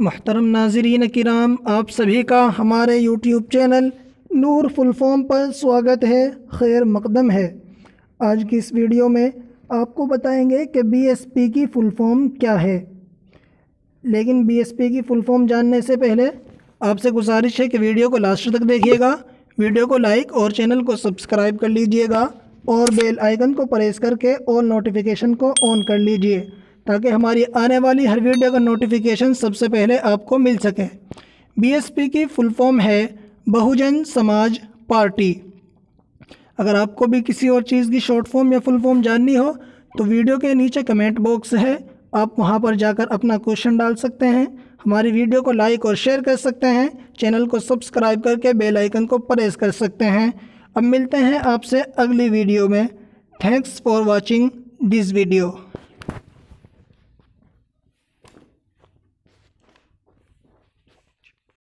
मोहतरम नाजरीन किराम, आप सभी का हमारे YouTube channel Noor full form पर स्वागत है, खैर मकदम है। आज की इस वीडियो में आपको बताएँगे कि बीएसपी की फ़ुल फॉर्म क्या है। लेकिन बीएसपी की फ़ुल फॉर्म जानने से पहले आपसे गुजारिश है कि वीडियो को लास्ट तक देखिएगा, वीडियो को लाइक और चैनल को सब्सक्राइब कर लीजिएगा और बेल आइकन को प्रेस करके और नोटिफिकेशन को ऑन कर लीजिए। ताकि हमारी आने वाली हर वीडियो का नोटिफिकेशन सबसे पहले आपको मिल सके। बीएसपी की फुल फॉर्म है बहुजन समाज पार्टी। अगर आपको भी किसी और चीज़ की शॉर्ट फॉर्म या फुल फॉर्म जाननी हो तो वीडियो के नीचे कमेंट बॉक्स है। आप वहाँ पर जाकर अपना क्वेश्चन डाल सकते हैं। हमारी वीडियो को लाइक और शेयर कर सकते हैं। चैनल को सब्सक्राइब करके बेल आइकन को प्रेस कर सकते हैं। अब मिलते हैं आपसे अगली वीडियो में। Thanks for watching this video